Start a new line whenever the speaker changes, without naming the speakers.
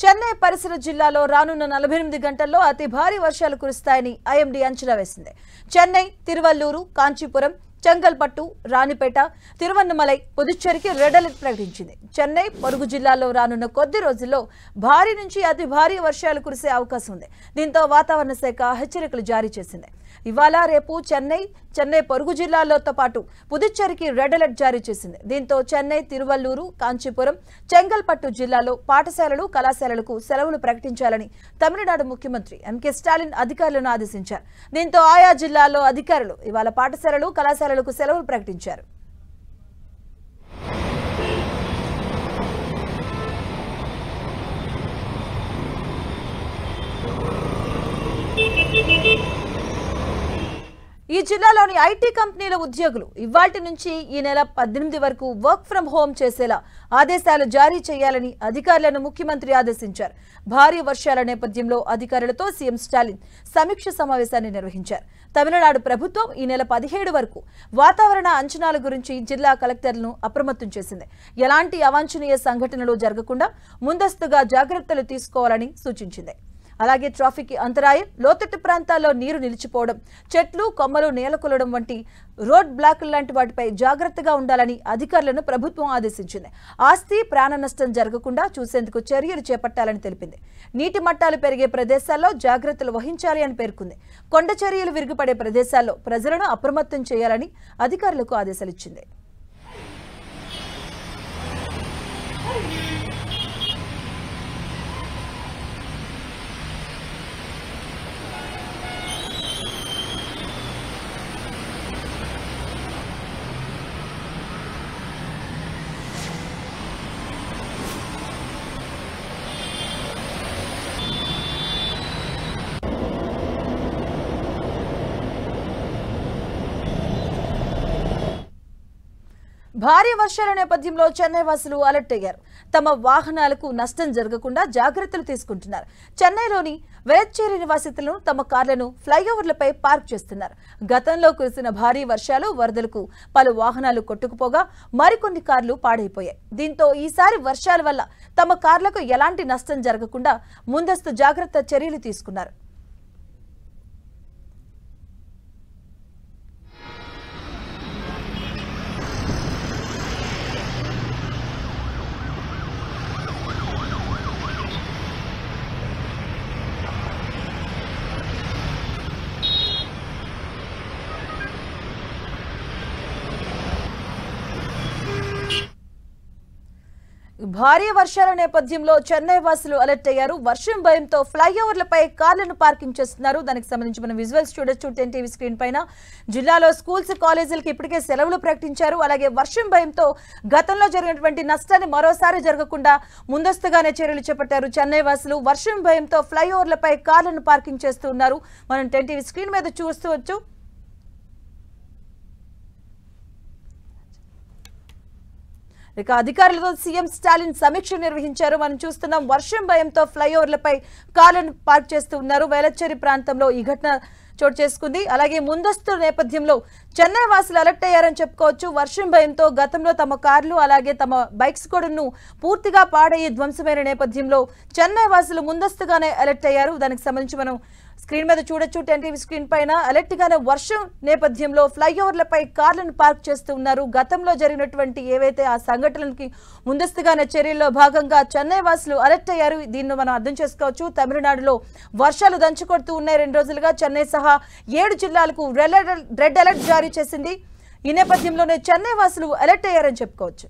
చెన్నై పరిసర జిల్లాలో రానున్న నలభై ఎనిమిది గంటల్లో అతి భారీ వర్షాలు కురుస్తాయని ఐఎండీ అంచనా వేసింది. చెన్నై తిరువల్లూరు కాంచీపురం చెంగల్పట్టు రాణిపేట తిరువన్నమలై పుదుచ్చేరికి రెడ్ అలర్ట్ ప్రకటించింది. చెన్నై పొరుగు జిల్లాల్లో రానున్న కొద్ది రోజుల్లో భారీ నుంచి అతి భారీ వర్షాలు కురిసే అవకాశం ఉంది. దీంతో వాతావరణ శాఖ హెచ్చరికలు జారీ చేసింది. ఇవాళ రేపు చెన్నై చెన్నై పొరుగు జిల్లాలతో పాటు పుదుచ్చేరికి రెడ్ అలర్ట్ జారీ చేసింది. దీంతో చెన్నై తిరువల్లూరు కాంచీపురం చెంగల్పట్టు జిల్లాలో పాఠశాలలు కళాశాలలకు సెలవులు ప్రకటించాలని తమిళనాడు ముఖ్యమంత్రి ఎంకే స్టాలిన్ అధికారులను ఆదేశించారు. దీంతో ఆయా జిల్లాల్లో అధికారులు ఇవాళ పాఠశాలలు కళాశాలలకు సెలవులు ప్రకటించారు. ఈ జిల్లాలోని ఐటీ కంపెనీల ఉద్యోగులు ఇవాటి నుంచి ఈ నెల పద్దెనిమిది వరకు వర్క్ ఫ్రం హోం చేసేలా ఆదేశాలు జారీ చేయాలని అధికారులను ముఖ్యమంత్రి ఆదేశించారు. భారీ వర్షాల నేపథ్యంలో అధికారులతో సీఎం స్టాలిన్ సమీక్ష సమావేశాన్ని నిర్వహించారు. తమిళనాడు ప్రభుత్వం ఈ నెల పదిహేడు వరకు వాతావరణ అంచనాల గురించి జిల్లా కలెక్టర్లను అప్రమత్తం చేసింది. ఎలాంటి అవాంఛనీయ సంఘటనలు జరగకుండా ముందస్తుగా జాగ్రత్తలు తీసుకోవాలని సూచించింది. అలాగే ట్రాఫిక్ అంతరాయం లోతట్టు ప్రాంతాల్లో నీరు నిలిచిపోవడం చెట్లు కొమ్మలు నేలకొలడం వంటి రోడ్ బ్లాకులు లాంటి వాటిపై జాగ్రత్తగా ఉండాలని అధికారులను ప్రభుత్వం ఆదేశించింది. ఆస్తి ప్రాణ నష్టం జరగకుండా చూసేందుకు చర్యలు చేపట్టాలని తెలిపింది. నీటి మట్టాలు పెరిగే ప్రదేశాల్లో జాగ్రత్తలు వహించాలి అని పేర్కొంది. కొండ చర్యలు విరుగుపడే ప్రదేశాల్లో ప్రజలను అప్రమత్తం చేయాలని అధికారులకు ఆదేశాలిచ్చింది భారీ వర్షాల నేపథ్యంలో చెన్నై వాసులు అలర్ట్ అయ్యారు. తమ వాహనాలకు నష్టం జరగకుండా జాగ్రత్తలు తీసుకుంటున్నారు. చెన్నైలోని వేచ్చేరి నివాసితులను తమ కార్లను ఫ్లైఓవర్లపై పార్క్ చేస్తున్నారు. గతంలో కురిసిన భారీ వర్షాలు వరదలకు పలు వాహనాలు కొట్టుకుపోగా మరికొన్ని కార్లు పాడైపోయాయి. దీంతో ఈసారి వర్షాల వల్ల తమ కార్లకు ఎలాంటి నష్టం జరగకుండా ముందస్తు జాగ్రత్త చర్యలు తీసుకున్నారు. భారీ వర్షాల నేపథ్యంలో చెన్నై వాసులు అలర్ట్ అయ్యారు. వర్షం భయంతో ఫ్లైఓవర్లపై కార్లను పార్కింగ్ చేస్తున్నారు. దానికి సంబంధించి మనం విజువల్స్ చూడొచ్చు. టెన్ టీవీ స్క్రీన్ పైన జిల్లాలో స్కూల్స్ కాలేజీలకు ఇప్పటికే సెలవులు ప్రకటించారు. అలాగే వర్షం భయంతో గతంలో జరిగినటువంటి నష్టాన్ని మరోసారి జరగకుండా ముందస్తుగానే చర్యలు చేపట్టారు చెన్నై వాసులు. వర్షం భయంతో ఫ్లైఓవర్లపై కార్లను పార్కింగ్ చేస్తూ ఉన్నారు మనం టెన్ టీవీ స్క్రీన్ మీద చూస్తూ ఇక అధికారులతో సీఎం స్టాలిన్ సమీక్ష నిర్వహించారు. మనం చూస్తున్నాం వర్షం భయంతో ఫ్లైఓవర్లపై కార్లను పార్క్ చేస్తూ ఉన్నారు. వేలచ్చేరి ప్రాంతంలో ఈ ఘటన చోటు చేసుకుంది. అలాగే ముందస్తు నేపథ్యంలో చెన్నై వాసులు అలర్ట్ అయ్యారని చెప్పుకోవచ్చు. వర్షం భయంతో గతంలో తమ కార్లు అలాగే తమ బైక్స్ కూడాను పూర్తిగా పాడయ్యే ధ్వంసమైన నేపథ్యంలో చెన్నై వాసులు ముందస్తుగానే అలర్ట్ అయ్యారు. దానికి సంబంధించి మనం స్క్రీన్ మీద చూడొచ్చు టెన్ టీవీ స్క్రీన్ పైన. అలర్ట్ గానే వర్షం నేపథ్యంలో ఫ్లైఓవర్లపై కార్లను పార్క్ చేస్తూ ఉన్నారు. గతంలో జరిగినటువంటి ఏవైతే ఆ సంఘటనలకి ముందస్తుగానే చర్యల్లో భాగంగా చెన్నై వాసులు అలర్ట్ అయ్యారు. దీన్ని మనం అర్థం చేసుకోవచ్చు. తమిళనాడులో వర్షాలు దంచుకొడుతూ ఉన్నాయి రెండు రోజులుగా. చెన్నై సహా ఏడు జిల్లాలకు రెడ్ అలర్ట్ రెడ్ అలర్ట్ జారీ చేసింది. ఈ నేపథ్యంలోనే చెన్నై వాసులు అలర్ట్ అయ్యారని చెప్పుకోవచ్చు.